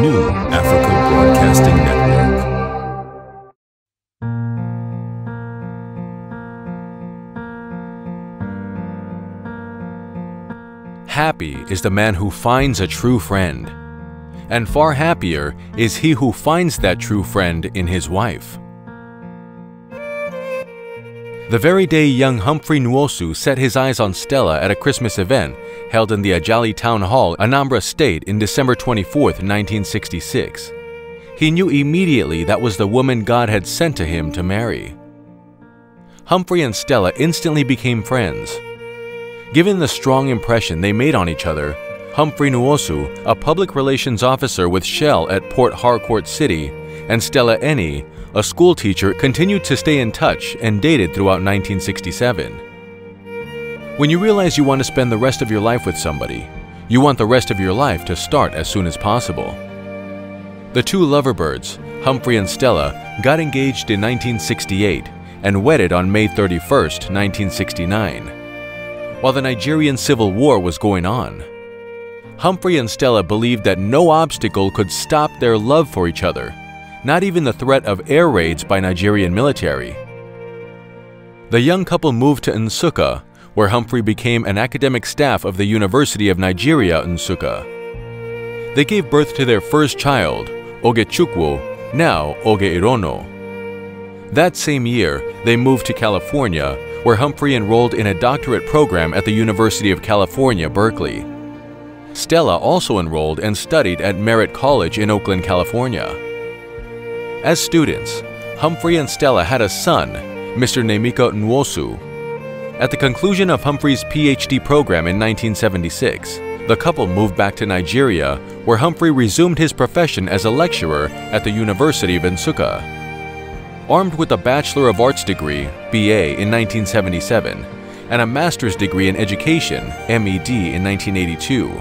New Africa Broadcasting Network. Happy is the man who finds a true friend, and far happier is he who finds that true friend in his wife. The very day young Humphrey Nwosu set his eyes on Stella at a Christmas event held in the Ajali Town Hall, Anambra State in December 24, 1966, he knew immediately that was the woman God had sent to him to marry. Humphrey and Stella instantly became friends. Given the strong impression they made on each other, Humphrey Nwosu, a public relations officer with Shell at Port Harcourt City, and Stella Eni, a schoolteacher, continued to stay in touch and dated throughout 1967. When you realize you want to spend the rest of your life with somebody, you want the rest of your life to start as soon as possible. The two loverbirds, Humphrey and Stella, got engaged in 1968 and wedded on May 31, 1969 while the Nigerian Civil War was going on. Humphrey and Stella believed that no obstacle could stop their love for each other, not even the threat of air raids by Nigerian military. The young couple moved to Nsukka, where Humphrey became an academic staff of the University of Nigeria, Nsukka. They gave birth to their first child, Ogechukwu, now Oge Irono. That same year, they moved to California, where Humphrey enrolled in a doctorate program at the University of California, Berkeley. Stella also enrolled and studied at Merritt College in Oakland, California. As students, Humphrey and Stella had a son, Mr. Nnaemeka Nwosu. At the conclusion of Humphrey's PhD program in 1976, the couple moved back to Nigeria, where Humphrey resumed his profession as a lecturer at the University of Nsukka. Armed with a Bachelor of Arts degree, BA, in 1977, and a Master's degree in Education, MED, in 1982,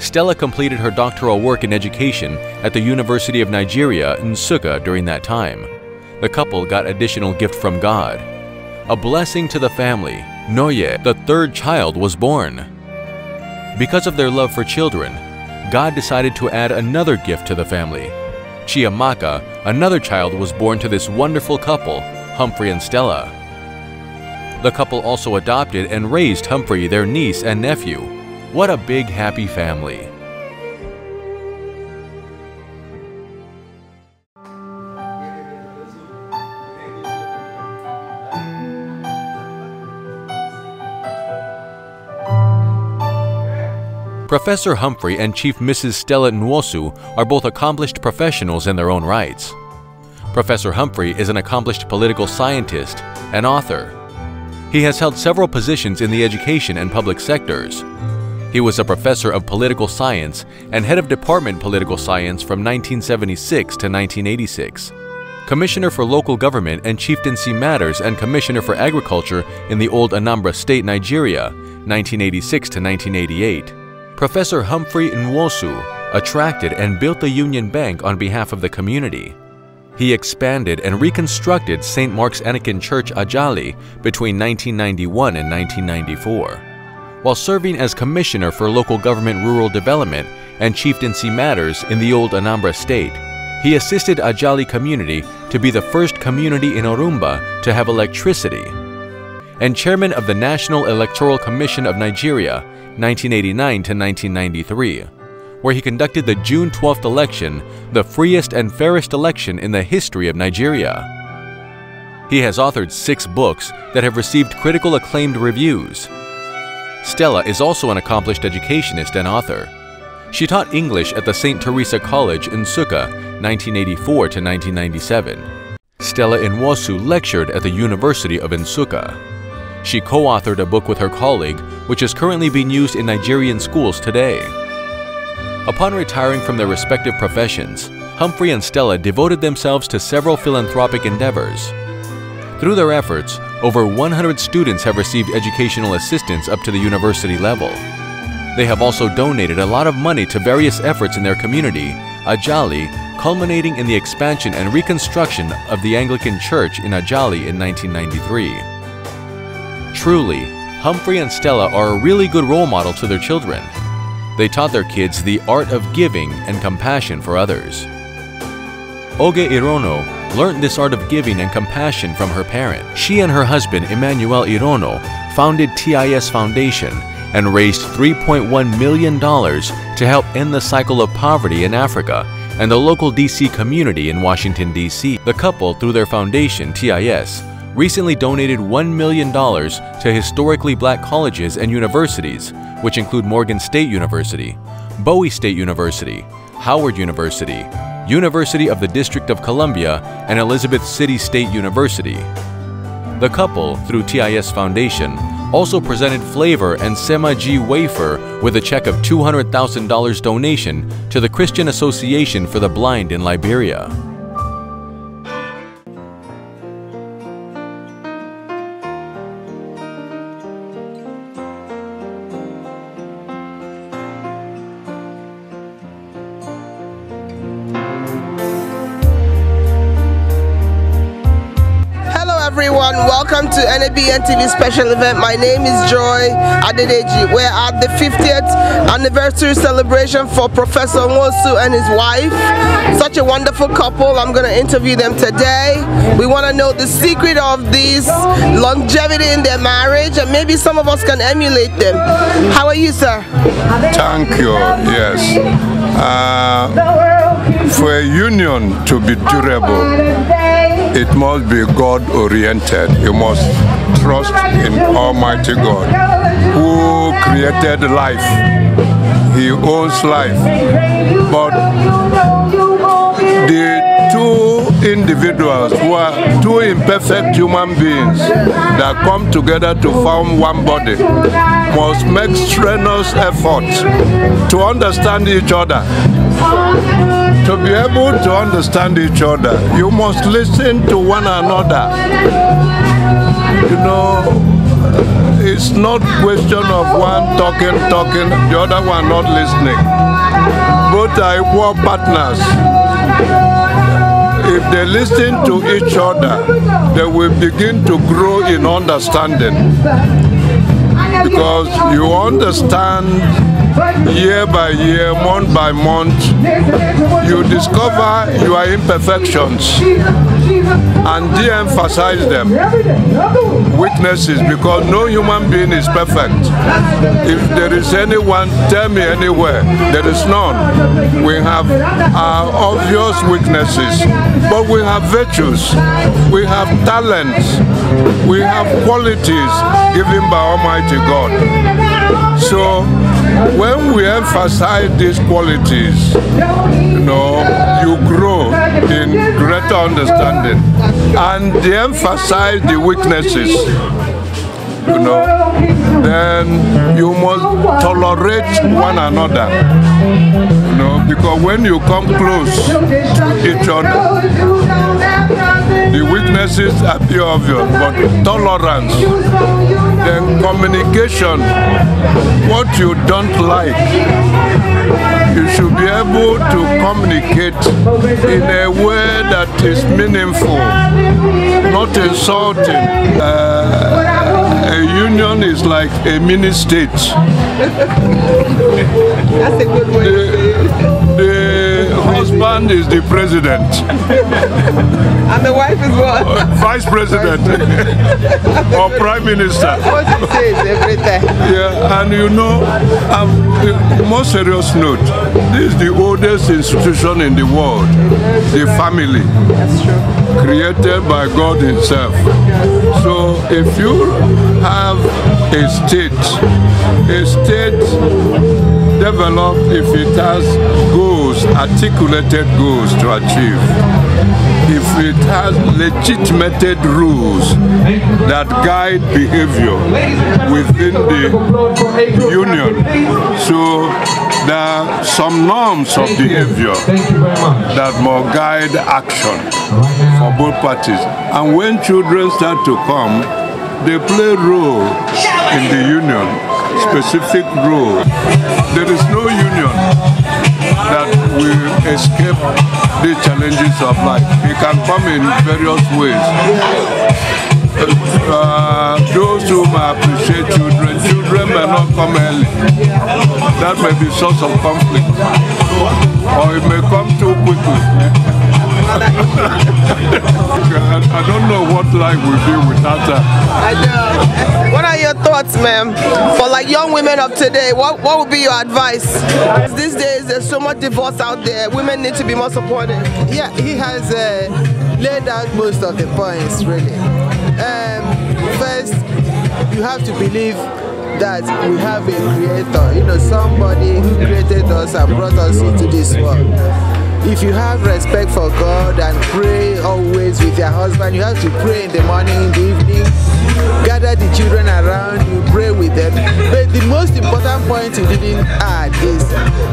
Stella completed her doctoral work in education at the University of Nigeria, Nsukka, during that time. The couple got additional gift from God. A blessing to the family, Noye, the third child, was born. Because of their love for children, God decided to add another gift to the family, Chiamaka, another child was born to this wonderful couple, Humphrey and Stella. The couple also adopted and raised Humphrey, their niece and nephew. What a big happy family. Professor Humphrey and Chief Mrs. Stella Nwosu are both accomplished professionals in their own rights. Professor Humphrey is an accomplished political scientist and author. He has held several positions in the education and public sectors. He was a professor of political science and head of Department Political Science from 1976 to 1986, Commissioner for Local Government and Chieftaincy Matters and Commissioner for Agriculture in the old Anambra State, Nigeria, 1986 to 1988. Professor Humphrey Nwosu attracted and built the Union Bank on behalf of the community. He expanded and reconstructed St. Mark's Anglican Church Ajali between 1991 and 1994. While serving as Commissioner for Local Government Rural Development and Chieftaincy Matters in the old Anambra State, he assisted Ajali community to be the first community in Orumba to have electricity. And chairman of the National Electoral Commission of Nigeria 1989 to 1993, where he conducted the June 12th election, the freest and fairest election in the history of Nigeria. He has authored six books that have received critical acclaimed reviews. Stella is also an accomplished educationist and author. She taught English at the St. Teresa College in Nsukka, 1984 to 1997. Stella Nwosu lectured at the University of Nsukka. She co-authored a book with her colleague, which is currently being used in Nigerian schools today. Upon retiring from their respective professions, Humphrey and Stella devoted themselves to several philanthropic endeavors. Through their efforts, over 100 students have received educational assistance up to the university level. They have also donated a lot of money to various efforts in their community, Ajali, culminating in the expansion and reconstruction of the Anglican Church in Ajali in 1993. Truly, Humphrey and Stella are a really good role model to their children. They taught their kids the art of giving and compassion for others. Oge Irono learned this art of giving and compassion from her parent. She and her husband, Emmanuel Irono, founded TIS Foundation and raised $3.1 million to help end the cycle of poverty in Africa and the local DC community in Washington, D.C. The couple, through their foundation, TIS, recently donated $1 million to historically black colleges and universities, which include Morgan State University, Bowie State University, Howard University, University of the District of Columbia, and Elizabeth City State University. The couple, through TIS Foundation, also presented Flavor and Sema G Wafer with a check of $200,000 donation to the Christian Association for the Blind in Liberia. Everyone. Welcome to NABN TV special event. My name is Joy Adedeji. We're at the 50th anniversary celebration for Professor Nwosu and his wife. Such a wonderful couple. I'm going to interview them today. We want to know the secret of this longevity in their marriage and maybe some of us can emulate them. How are you, sir? Thank you. Yes. Uh, for a union to be durable, it must be God oriented. You must trust in Almighty God who created life. He owns life. But the two individuals who are two imperfect human beings that come together to form one body must make strenuous efforts to understand each other to be able to understand each other, you must listen to one another. You know, it's not question of one talking, talking, the other one not listening. Both are equal partners. If they listen to each other, they will begin to grow in understanding. Because you understand year by year, month by month, you discover your imperfections and de-emphasize them. Weaknesses, because no human being is perfect. If there is anyone, tell me anywhere, there is none. We have our obvious weaknesses, but we have virtues, we have talents, we have qualities given by Almighty God. So when we emphasize these qualities, you know, you grow greater understanding and they emphasize the weaknesses you know, then you must tolerate one another. You know, because when you come close to each other, the weaknesses appear obvious, but tolerance, then communication, what you don't like, you should be able to communicate in a way that is meaningful, not insulting. Uh, a union is like a mini state. That's a good way the, the husband is the president. and the wife is what? Vice president. or prime minister. What he says every time. Yeah, and you know, um, more serious note, this is the oldest institution in the world, the family. That's true. Created by God himself. So if you have a state, a state developed if it has goals, articulated goals to achieve. If it has legitimated rules that guide behavior within the union. So there are some norms of behavior that will guide action for both parties. And when children start to come, they play a role in the union, specific role. There is no union that will escape the challenges of life. It can come in various ways. uh, those who may appreciate children, children may not come early. That may be source of conflict. Or it may come too quickly. I, don't know what life will be without that. I know. What are your thoughts, ma'am? For like young women of today, what, what would be your advice? These days, there's so much divorce out there. Women need to be more supportive. Yeah, he has uh, laid out most of the points, really. Um, first, you have to believe that we have a creator, you know, somebody who created us and brought us into this world. If you have respect for God and pray always with your husband, you have to pray in the morning, in the evening, gather the children around you, pray with them. But the most important point you didn't add is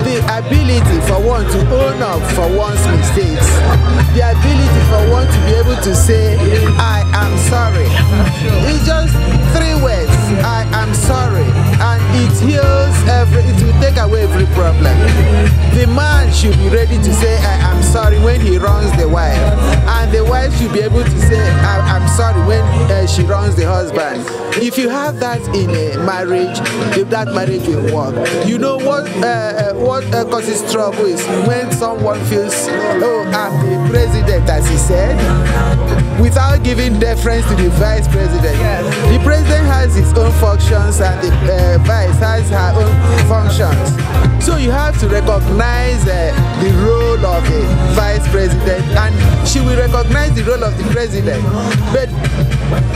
the ability for one to own up for one's mistakes. The ability for one to be able to say, I am sorry. It's just three words, I am sorry. And it heals every, it will take away every problem. The man should be ready to say, I am sorry when he runs the wife. And the wife should be able to say, I am sorry when uh, she runs the husband. If you have that in a marriage, if that marriage will work. You know what uh, what uh, causes trouble is when someone feels, oh, I'm the president, as he said, without giving deference to the vice president. The president has his own functions and the uh, vice has her own functions. So you have to recognize uh, the role of the vice president and she will recognize the role of the president. But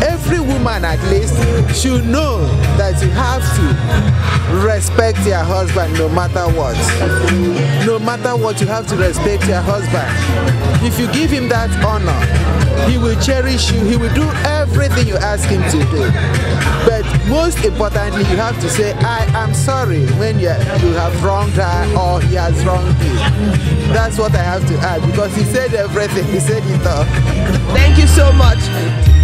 every woman at least should know that you have to respect your husband no matter what. No matter what, you have to respect your husband. If you give him that honor, he will cherish you, he will do everything you ask him to do. But most importantly, you have to say, I am sorry when you, you have wronged her or he has wronged you. That's what I have to add because he said everything, he said it all. Thank you so much.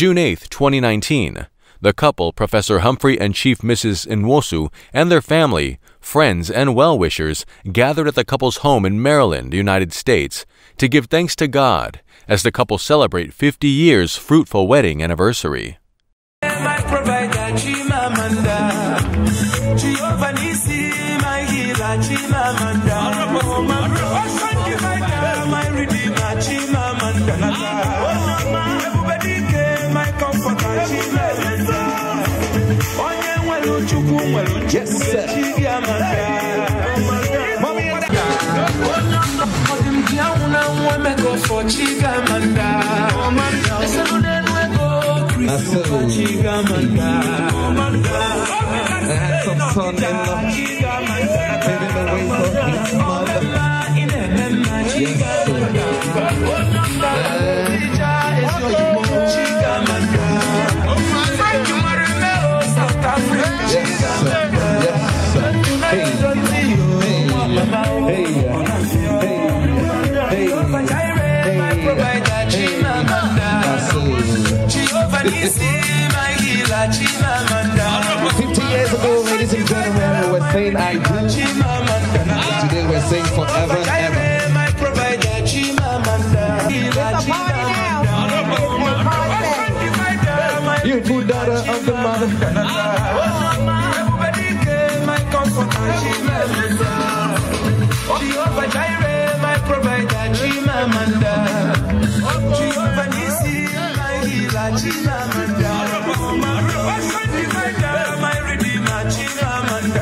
June 8, 2019. The couple, Professor Humphrey and Chief Mrs. Nwosu, and their family, friends, and well wishers gathered at the couple's home in Maryland, United States, to give thanks to God as the couple celebrate 50 years' fruitful wedding anniversary. Ego Kristi for Chigamanda. I had some son in law paving the for his mother. Yes, 50 years ago, ladies and gentlemen, we were saying I do. And Today we're saying forever and ever. Beautiful daughter of the mother. Jehovah Jireh, my provider, Chimamanda. Jehovah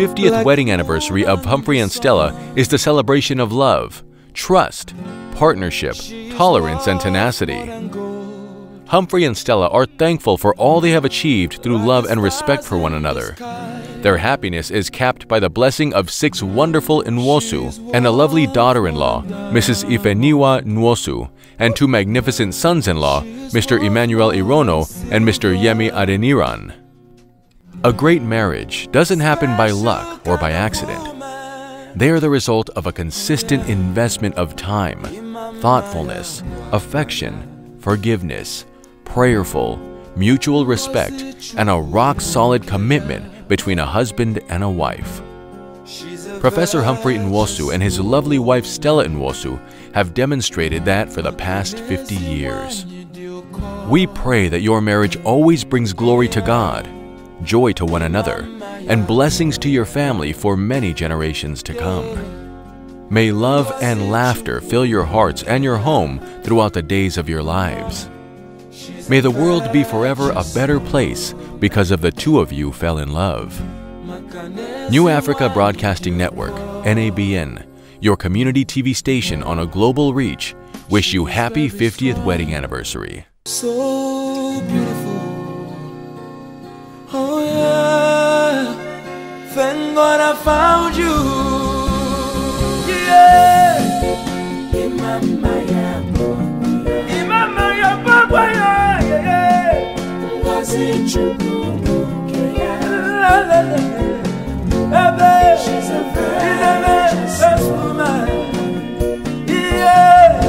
50th wedding anniversary of Humphrey and Stella is the celebration of love, trust, partnership, tolerance, and tenacity. Humphrey and Stella are thankful for all they have achieved through love and respect for one another. Their happiness is capped by the blessing of six wonderful Nwosu and a lovely daughter-in-law, Mrs. Ifeniwa Nwosu, and two magnificent sons-in-law, Mr. Emmanuel Irono and Mr. Yemi Adeniran. A great marriage doesn't happen by luck or by accident. They are the result of a consistent investment of time, thoughtfulness, affection, forgiveness, prayerful, mutual respect, and a rock solid commitment between a husband and a wife. Professor Humphrey Nwosu and his lovely wife Stella Nwosu have demonstrated that for the past 50 years. We pray that your marriage always brings glory to God, joy to one another, and blessings to your family for many generations to come. May love and laughter fill your hearts and your home throughout the days of your lives. May the world be forever a better place because of the two of you fell in love. New Africa Broadcasting Network, NABN, your community TV station on a global reach, wish you happy 50th wedding anniversary. so. Oh yeah, thank God I found you. Yeah, Imama ya Imama ya Baba ya yeah. Ngozi chukwu La la la. Ebe, she's a woman. Yeah.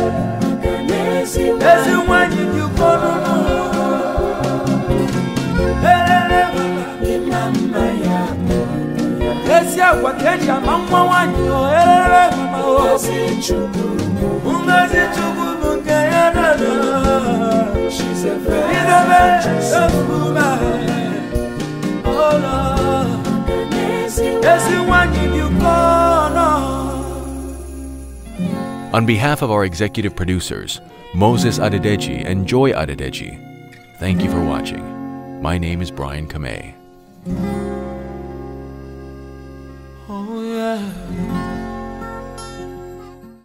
Ezi agwa ka eji ama nwa nwanyị. Elele mama o. Ngozi Chukwu bụ nke ya na She's a best woman. Oh Lord. Ezi nwanyị dị ụkọ n'ụlọ. On behalf of our executive producers, Moses Adedeji and Joy Adedeji, thank you for watching. My name is Brian Kamei. Yeah.